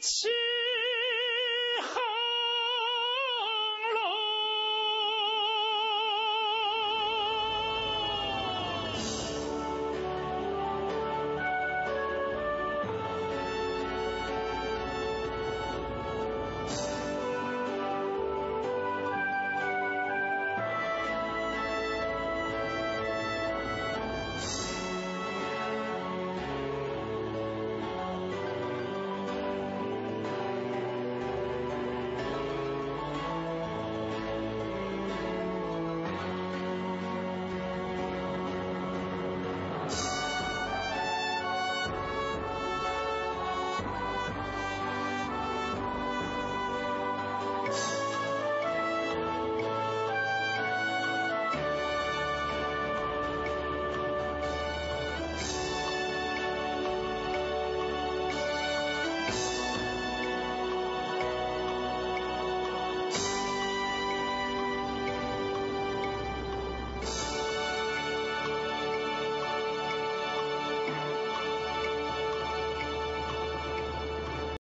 七号